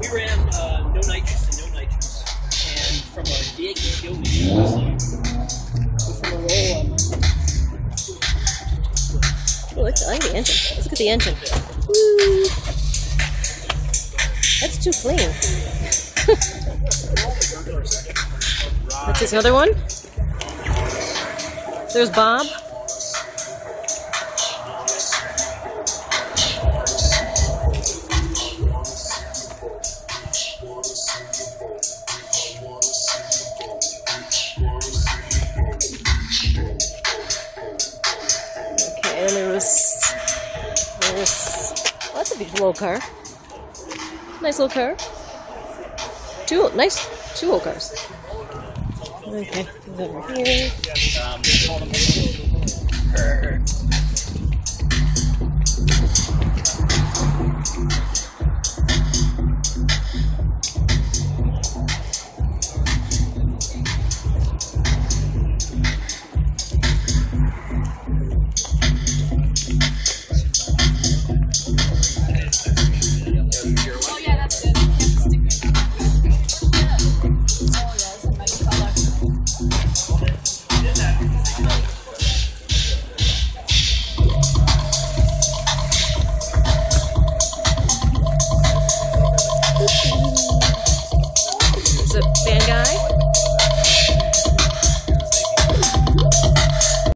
We ran uh, no nitrous and no nitrous, and from a dig, you know, from a roll, Oh, it's, I like the engine. Let's look at the engine. Woo. That's too clean. That's just another one. There's Bob. early roost. Yes. Oh, that's a beautiful car. Nice little car. Two nice two old cars. Okay, over here.